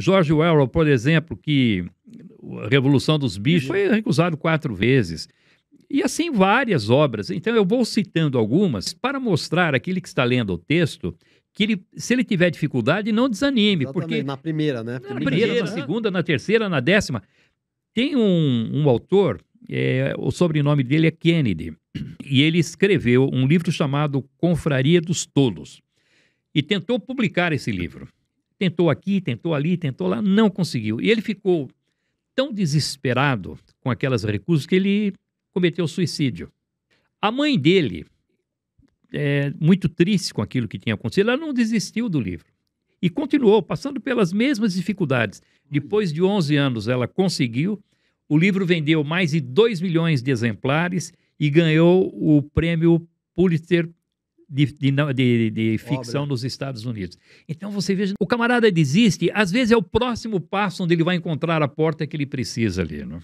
George Orwell, por exemplo, que a Revolução dos Bichos foi recusado quatro vezes. E assim várias obras. Então eu vou citando algumas para mostrar aquele que está lendo o texto que ele, se ele tiver dificuldade, não desanime. Exatamente, Porque na primeira, né? na primeira, na segunda, na terceira, na décima. Tem um, um autor, é, o sobrenome dele é Kennedy, e ele escreveu um livro chamado Confraria dos Tolos. E tentou publicar esse livro. Tentou aqui, tentou ali, tentou lá, não conseguiu. E ele ficou tão desesperado com aquelas recusas que ele cometeu suicídio. A mãe dele, é, muito triste com aquilo que tinha acontecido, ela não desistiu do livro. E continuou, passando pelas mesmas dificuldades. Depois de 11 anos, ela conseguiu. O livro vendeu mais de 2 milhões de exemplares e ganhou o prêmio Pulitzer de, de, de- de ficção nos Estados Unidos. Então você veja, o camarada desiste, às vezes é o próximo passo onde ele vai encontrar a porta que ele precisa ali. Não?